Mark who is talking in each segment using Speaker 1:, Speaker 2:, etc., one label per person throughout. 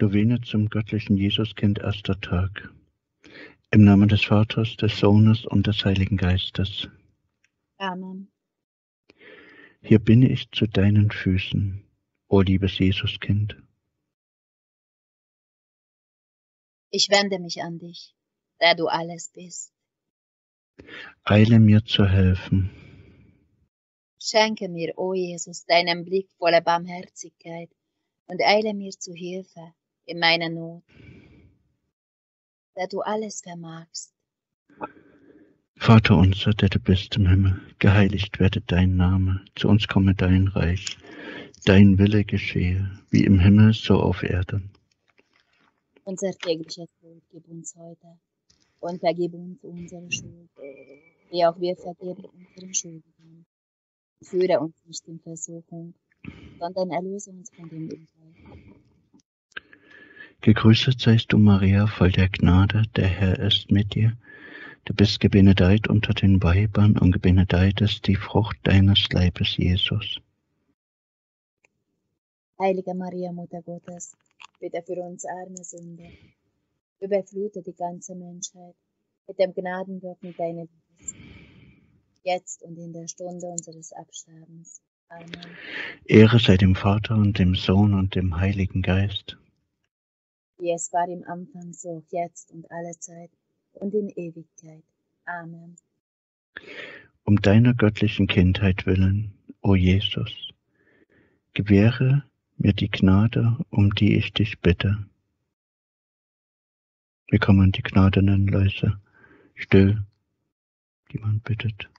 Speaker 1: Novene zum göttlichen Jesuskind, erster Tag. Im Namen des Vaters, des Sohnes und des Heiligen Geistes.
Speaker 2: Amen.
Speaker 1: Hier bin ich zu deinen Füßen, o liebes Jesuskind.
Speaker 2: Ich wende mich an dich, der du alles bist.
Speaker 1: Eile mir zu helfen.
Speaker 2: Schenke mir, o Jesus, deinen Blick voller Barmherzigkeit und eile mir zu Hilfe in meiner Not, da du alles vermagst.
Speaker 1: Vater unser, der du bist im Himmel, geheiligt werde dein Name, zu uns komme dein Reich, dein Wille geschehe, wie im Himmel so auf Erden.
Speaker 2: Unser tägliches Brot gib uns heute und vergib uns unsere Schuld, wie auch wir vergeben unseren Schuldigen. Führe uns nicht in Versuchung, sondern erlöse uns von dem Übel.
Speaker 1: Gegrüßet seist du, Maria, voll der Gnade, der Herr ist mit dir. Du bist gebenedeit unter den Weibern und gebenedeit ist die Frucht deines Leibes, Jesus.
Speaker 2: Heilige Maria, Mutter Gottes, bitte für uns arme Sünder, überflute die ganze Menschheit mit dem Gnadenwirken deiner Liebe, jetzt und in der Stunde unseres Absterbens. Amen.
Speaker 1: Ehre sei dem Vater und dem Sohn und dem Heiligen Geist.
Speaker 2: Wie es war im Anfang, so jetzt und alle Zeit und in Ewigkeit. Amen.
Speaker 1: Um deiner göttlichen Kindheit willen, o Jesus, gewähre mir die Gnade, um die ich dich bitte. Wir kommen die Gnade nennen, leise, still, die man bittet.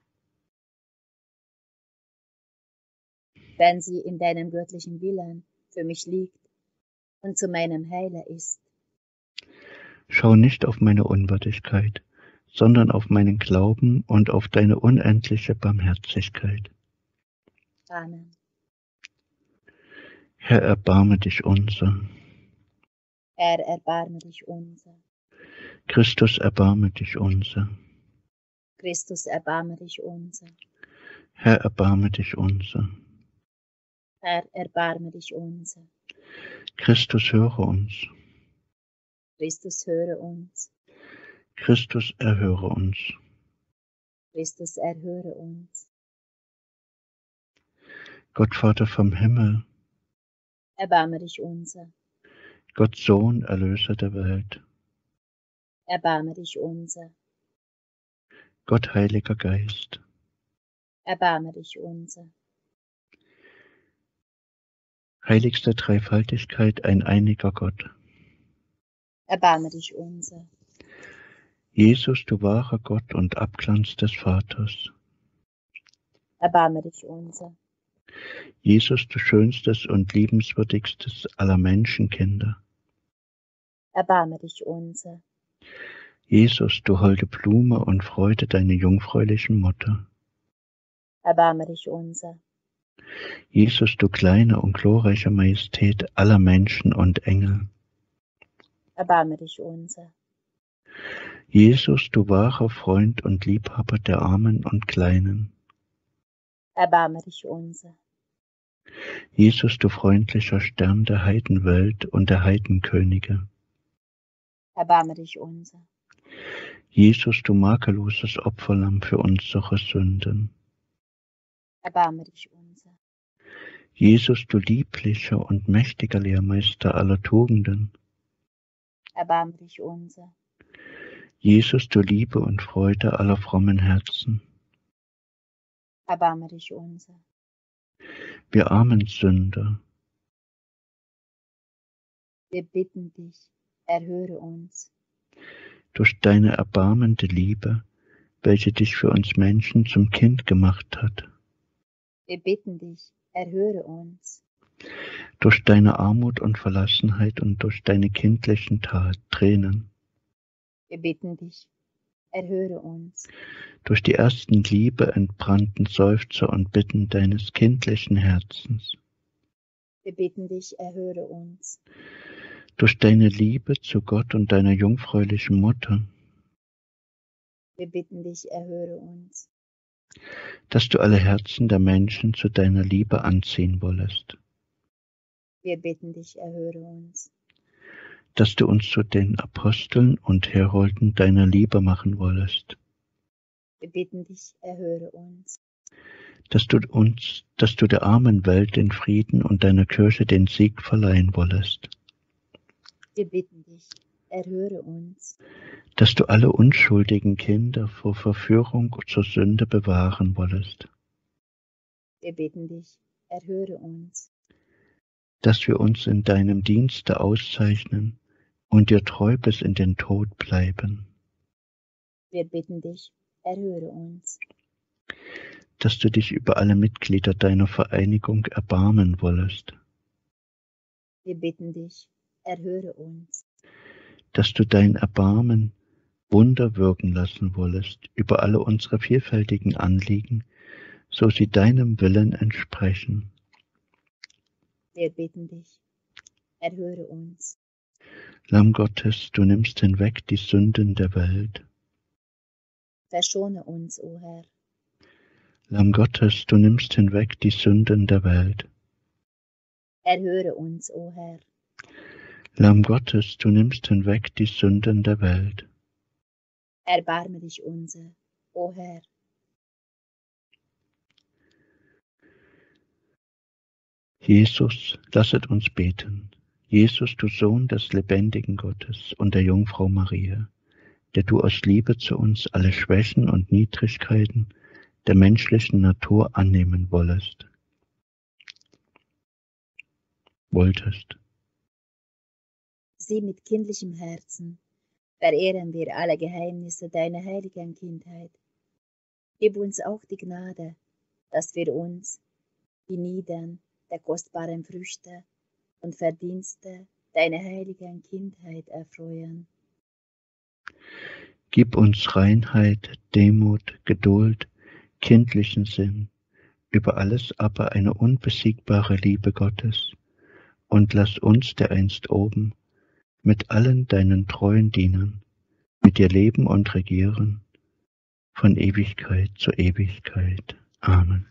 Speaker 2: Wenn sie in deinem göttlichen Willen für mich liegt und zu meinem Heiler ist.
Speaker 1: Schau nicht auf meine Unwürdigkeit, sondern auf meinen Glauben und auf deine unendliche Barmherzigkeit.
Speaker 2: Amen.
Speaker 1: Herr, erbarme dich unser.
Speaker 2: Herr, erbarme dich unser.
Speaker 1: Christus, erbarme dich unser.
Speaker 2: Christus, erbarme dich unser.
Speaker 1: Herr, erbarme dich unser.
Speaker 2: Herr, erbarme dich unser.
Speaker 1: Christus, höre uns.
Speaker 2: Christus, höre uns.
Speaker 1: Christus, erhöre uns.
Speaker 2: Christus, erhöre uns.
Speaker 1: Gott Vater vom Himmel,
Speaker 2: Erbarme dich unser.
Speaker 1: Gott Sohn, Erlöser der Welt,
Speaker 2: Erbarme dich unser.
Speaker 1: Gott Heiliger Geist,
Speaker 2: Erbarme dich unser.
Speaker 1: Heiligste Dreifaltigkeit, ein einiger Gott.
Speaker 2: Erbarme dich unser.
Speaker 1: Jesus, du wahrer Gott und Abglanz des Vaters.
Speaker 2: Erbarme dich unser.
Speaker 1: Jesus, du schönstes und liebenswürdigstes aller Menschenkinder.
Speaker 2: Erbarme dich unser.
Speaker 1: Jesus, du holde Blume und Freude deiner jungfräulichen Mutter.
Speaker 2: Erbarme dich unser.
Speaker 1: Jesus, du kleine und glorreiche Majestät aller Menschen und Engel.
Speaker 2: Erbarme dich unser.
Speaker 1: Jesus, du wahrer Freund und Liebhaber der Armen und Kleinen.
Speaker 2: Erbarme dich unser.
Speaker 1: Jesus, du freundlicher Stern der Heidenwelt und der Heidenkönige.
Speaker 2: Erbarme dich unser.
Speaker 1: Jesus, du makelloses Opferlamm für unsere Sünden.
Speaker 2: Erbarme dich unser.
Speaker 1: Jesus, du lieblicher und mächtiger Lehrmeister aller Tugenden.
Speaker 2: Erbarme dich unser.
Speaker 1: Jesus, du Liebe und Freude aller frommen Herzen.
Speaker 2: Erbarme dich unser.
Speaker 1: Wir armen Sünder,
Speaker 2: Wir bitten dich, erhöre uns.
Speaker 1: durch deine erbarmende Liebe, welche dich für uns Menschen zum Kind gemacht hat,
Speaker 2: Wir bitten dich, erhöre uns.
Speaker 1: durch deine Armut und Verlassenheit und durch deine kindlichen Tat, Tränen,
Speaker 2: Wir bitten dich, erhöre uns.
Speaker 1: durch die ersten Liebe entbrannten Seufzer und Bitten deines kindlichen Herzens,
Speaker 2: Wir bitten dich, erhöre uns.
Speaker 1: durch deine Liebe zu Gott und deiner jungfräulichen Mutter,
Speaker 2: Wir bitten dich, erhöre uns.
Speaker 1: Dass du alle Herzen der Menschen zu deiner Liebe anziehen wollest,
Speaker 2: Wir bitten dich, erhöre uns.
Speaker 1: dass du uns zu den Aposteln und Herolden deiner Liebe machen wollest.
Speaker 2: Wir bitten dich, erhöre uns.
Speaker 1: Dass du uns, dass du der armen Welt den Frieden und deiner Kirche den Sieg verleihen wollest.
Speaker 2: Wir bitten dich, erhöre uns.
Speaker 1: Dass du alle unschuldigen Kinder vor Verführung zur Sünde bewahren wollest.
Speaker 2: Wir bitten dich, erhöre uns.
Speaker 1: Dass wir uns in deinem Dienste auszeichnen und dir treu bis in den Tod bleiben.
Speaker 2: Wir bitten dich, erhöre uns.
Speaker 1: Dass du dich über alle Mitglieder deiner Vereinigung erbarmen wollest.
Speaker 2: Wir bitten dich, erhöre uns.
Speaker 1: Dass du dein Erbarmen Wunder wirken lassen wollest über alle unsere vielfältigen Anliegen, so sie deinem Willen entsprechen.
Speaker 2: Wir bitten dich, erhöre uns.
Speaker 1: Lamm Gottes, du nimmst hinweg die Sünden der Welt.
Speaker 2: Verschone uns, o Herr.
Speaker 1: Lamm Gottes, du nimmst hinweg die Sünden der Welt.
Speaker 2: Erhöre uns, o Herr.
Speaker 1: Lamm Gottes, du nimmst hinweg die Sünden der Welt.
Speaker 2: Erbarme dich unser, o Herr.
Speaker 1: Jesus, lasset uns beten. Jesus, du Sohn des lebendigen Gottes und der Jungfrau Maria, der du aus Liebe zu uns alle Schwächen und Niedrigkeiten der menschlichen Natur annehmen wollest, wolltest.
Speaker 2: Sieh mit kindlichem Herzen, verehren wir alle Geheimnisse deiner heiligen Kindheit. Gib uns auch die Gnade, dass wir uns, die Niedern der kostbaren Früchte und Verdienste deiner heiligen Kindheit erfreuen.
Speaker 1: Gib uns Reinheit, Demut, Geduld, kindlichen Sinn, über alles aber eine unbesiegbare Liebe Gottes, und lass uns dereinst oben mit allen deinen treuen Dienern mit dir leben und regieren von Ewigkeit zu Ewigkeit. Amen.